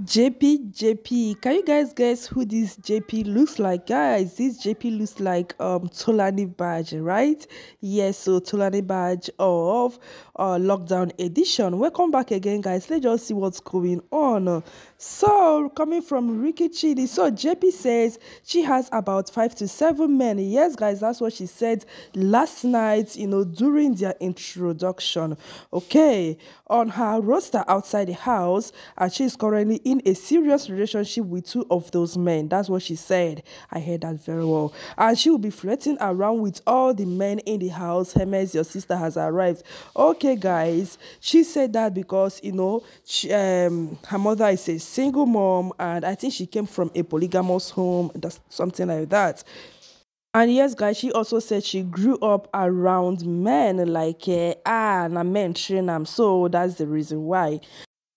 JP, JP, can you guys guess who this JP looks like? Guys, this JP looks like um Tolani Baj, right? Yes, so Tolani Baj of uh, Lockdown Edition. Welcome back again, guys. Let's just see what's going on. So, coming from Ricky Chidi, so JP says she has about five to seven men. Yes, guys, that's what she said last night, you know, during their introduction. Okay, on her roster outside the house, and she's currently in a serious relationship with two of those men. That's what she said. I heard that very well. And she will be flirting around with all the men in the house. Hermes, your sister has arrived. Okay, guys. She said that because, you know, she, um, her mother is a single mom, and I think she came from a polygamous home, that's something like that. And yes, guys, she also said she grew up around men, like, uh, ah, na men train them. So that's the reason why.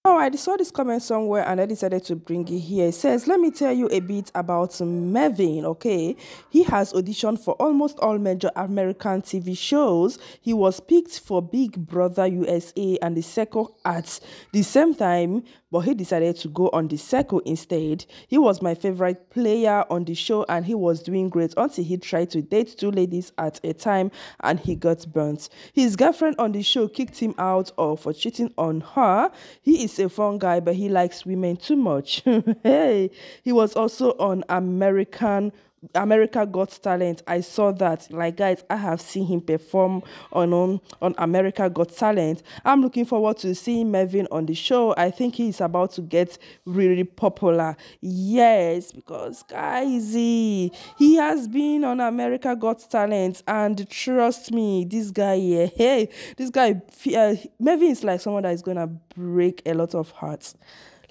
Oh, I saw this comment somewhere and I decided to bring it here. It says, Let me tell you a bit about Marvin, okay? He has auditioned for almost all major American TV shows. He was picked for Big Brother USA and the second at the same time, but he decided to go on the circle instead. He was my favorite player on the show and he was doing great until he tried to date two ladies at a time and he got burnt. His girlfriend on the show kicked him out or for cheating on her. He is a fun guy, but he likes women too much. hey, he was also on American America Got Talent. I saw that. Like guys, I have seen him perform on on, on America Got Talent. I'm looking forward to seeing Marvin on the show. I think he's about to get really popular. Yes, because guys, he, he has been on America Got Talent, and trust me, this guy here, hey, this guy, uh, Marvin is like someone that is gonna break a lot of hearts.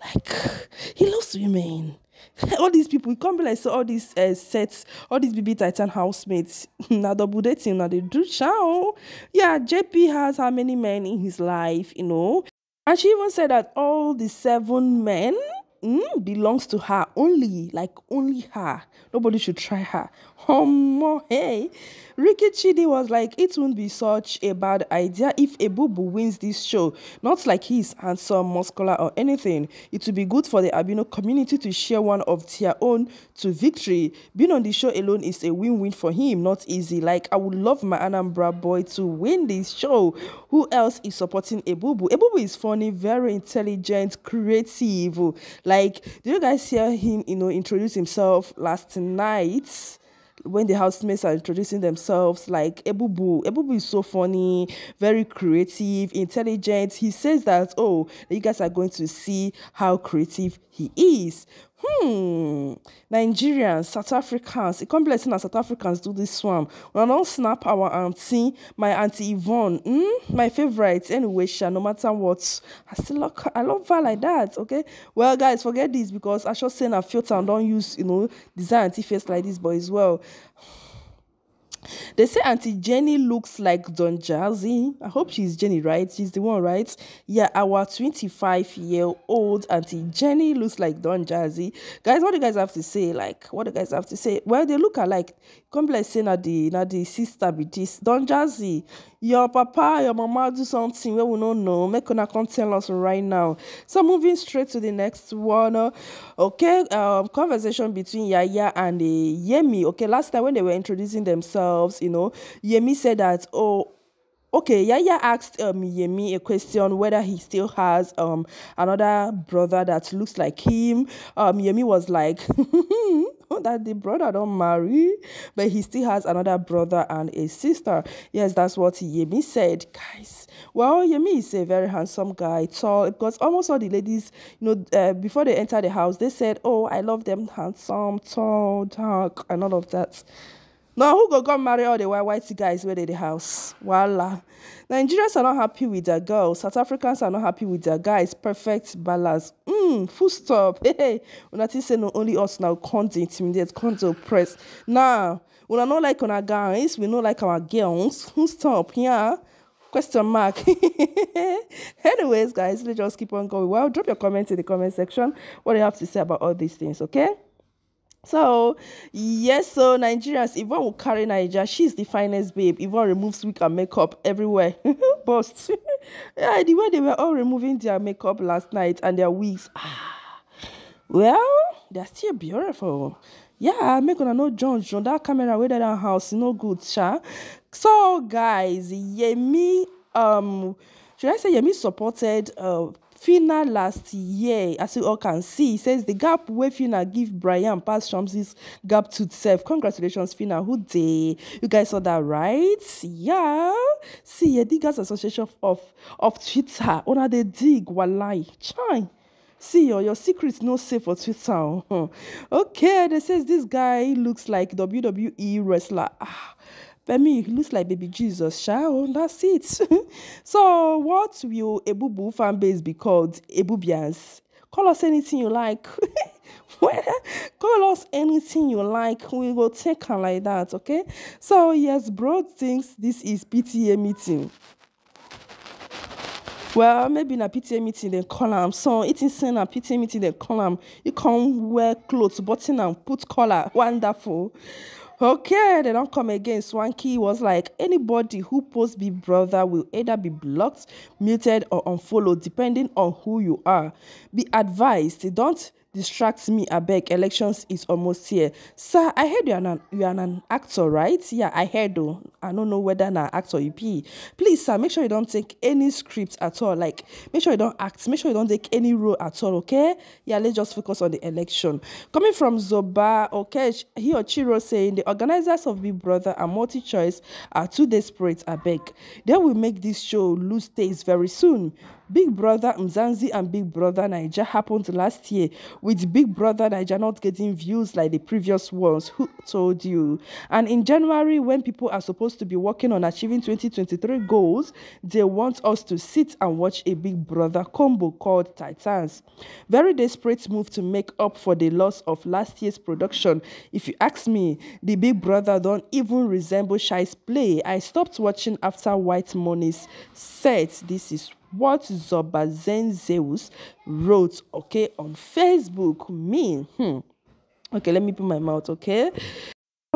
Like he loves women. All these people we come be like so all these uh, sets all these BBTitan housemates now double dating now they do chow. Yeah jp has how many men in his life you know? And she even said that all the seven men mm, belongs to her only, like only her. Nobody should try her. Um, hey, Ricky Chidi was like, it won't be such a bad idea if Ebubu wins this show. Not like he's handsome, muscular, or anything. It would be good for the albino community to share one of their own to victory. Being on the show alone is a win-win for him, not easy. Like, I would love my Anambra boy to win this show. Who else is supporting Ebubu? Ebubu is funny, very intelligent, creative. Like, did you guys hear him, you know, introduce himself last night? when the housemates are introducing themselves, like Ebubu. Ebubu is so funny, very creative, intelligent. He says that, oh, you guys are going to see how creative he is. Hmm, Nigerians, South Africans, it can't be like South Africans do this one. I don't snap our auntie, my auntie Yvonne, mm, my favorite. Anyway, Sha, no matter what, I still love, I love her like that. Okay, well, guys, forget this because I should send a filter and don't use, you know, design auntie face like this, boy as well. They say Auntie Jenny looks like Don Jazzy. I hope she's Jenny, right? She's the one, right? Yeah, our 25 year old Auntie Jenny looks like Don Jazzy. Guys, what do you guys have to say? Like, what do you guys have to say? Well, they look alike. Come like saying that the, the sister be this. Don Jazzy, your papa, your mama do something where we don't know. Make una come tell us right now. So moving straight to the next one. Okay, um, conversation between Yaya and uh, Yemi. Okay, last time when they were introducing themselves themselves, you know. Yemi said that, oh, okay, Yaya asked um, Yemi a question whether he still has um another brother that looks like him. Um, Yemi was like, that the brother don't marry, but he still has another brother and a sister. Yes, that's what Yemi said, guys. Well, Yemi is a very handsome guy, tall. Because almost all the ladies, you know, uh, before they enter the house, they said, "Oh, I love them handsome, tall, dark, and all of that." Now, who go go marry all the white white guys where they the house? Voila. Nigerians are not happy with their girls. South Africans are not happy with their guys. Perfect balance. Mm, full stop. Hey, hey. When I say no only us now can't intimidate, can't oppress. Now, are not like our guys, we not like our girls. Full stop, yeah. Question mark. Anyways, guys, let's just keep on going. Well, drop your comments in the comment section. What do you have to say about all these things, okay? So, yes, so Nigerians, Yvonne will carry Nigeria. She's the finest babe. Yvonne removes wig and makeup everywhere. Bust. yeah, the way they were all removing their makeup last night and their wigs. Ah. well they're still beautiful yeah make gonna no judge on that camera dey that house no good sha so guys yemi um should i say yemi supported uh Phyna last year, as you all can see, says the gap where Phyna give Brian past Shamsi's gap to self. Congratulations, Phyna. Who day? You guys saw that, right? Yeah. See, a Diggers Association of of Twitter. Ona they dig walai. Chai. See, your, your secret's no safe for Twitter. okay, they says this guy looks like WWE wrestler. Ah, Femi, looks like baby Jesus, Shao. That's it. so, what will Ebubu fan base be called? Ebubians. Call us anything you like. Call us anything you like. We will take her like that, okay? So, yes, bro thinks this is PTA meeting. Well, maybe in a PTA meeting they call am. So it is in a PTA meeting they call am. You come wear clothes, button and put collar. Wonderful. Okay, they don't come again. Swanky was like, anybody who posts Big Brother will either be blocked, muted, or unfollowed, depending on who you are. Be advised, don't distracts me abeg elections is almost here sir i heard you are an you are an actor right yeah i heard though i don't know whether na actor you be. Please sir make sure you don't take any script at all. Like make sure you don't act. Make sure you don't take any role at all okay? Yeah let's just focus on the election. Coming from zoba okay he or chiro saying the organizers of big brother and MultiChoice are too desperate abeg they will make this show lose taste very soon. Big Brother Mzansi and Big Brother Naija happened last year, with Big Brother Naija not getting views like the previous ones. Who told you? And in January, when people are supposed to be working on achieving 2023 goals, they want us to sit and watch a Big Brother combo called Titans. Very desperate move to make up for the loss of last year's production. If you ask me, the Big Brother don't even resemble Shy's play. I stopped watching after White Money's set. This is what Zobazen Zeus wrote, okay, on Facebook. Me, hmm. Okay, let me put my mouth, okay?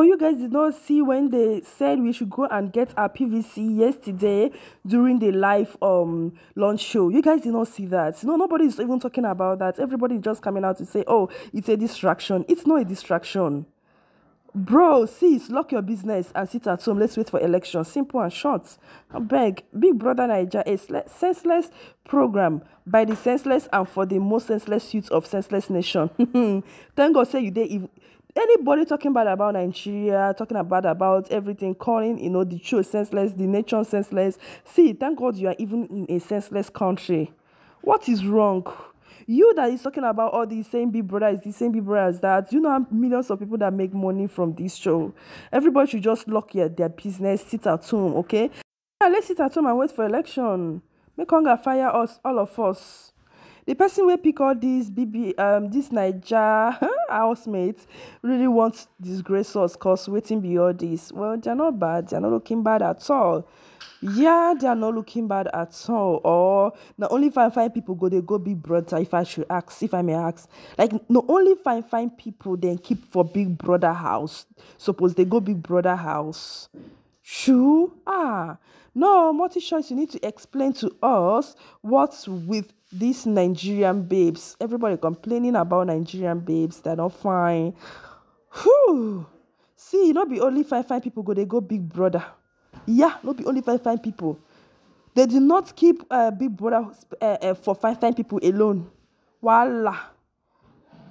Oh, you guys did not see when they said we should go and get our PVC yesterday during the live um launch show. You guys did not see that. No, nobody is even talking about that. Everybody is just coming out to say, oh, it's a distraction. It's not a distraction. Bro, sis, lock your business and sit at home. Let's wait for election. Simple and short. I beg. Big Brother Naija, a senseless program by the senseless and for the most senseless youth of senseless nation. Thank God say you did anybody talking bad about Nigeria, talking about about everything, calling you know the truth senseless, the nation senseless. See, thank God you are even in a senseless country. What is wrong? You that is talking about all these same big brothers, the same big brothers that you know millions of people that make money from this show. Everybody should just lock your, their business, sit at home, okay? Yeah, let's sit at home and wait for election. Make hunger fire us, all of us. The person will pick all these BB um this Niger housemates really want disgrace us cause waiting be all this. Well, they're not bad, they're not looking bad at all. Yeah they are not looking bad at all. Or not only fine fine people go they go big brother if i should ask if i may ask. Like not only fine fine people then keep for big brother house. Suppose they go big brother house. True ah. No MultiChoice you need to explain to us what's with these nigerian babes everybody complaining about nigerian babes they're not fine. Whew. see you not be only fine fine people go they go big brother. Yeah not be only fine fine people. They did not keep uh, big brother uh, uh, for fine fine people alone. Voila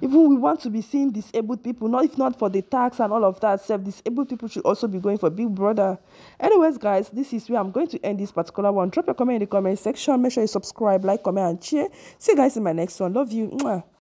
even we want to be seeing disabled people not if not for the tax and all of that self disabled people should also be going for big brother. Anyways guys this is where i'm going to end this particular one. Drop your comment in the comment section. Make sure you subscribe like comment and share. See you guys in my next one. Love you. Mwah.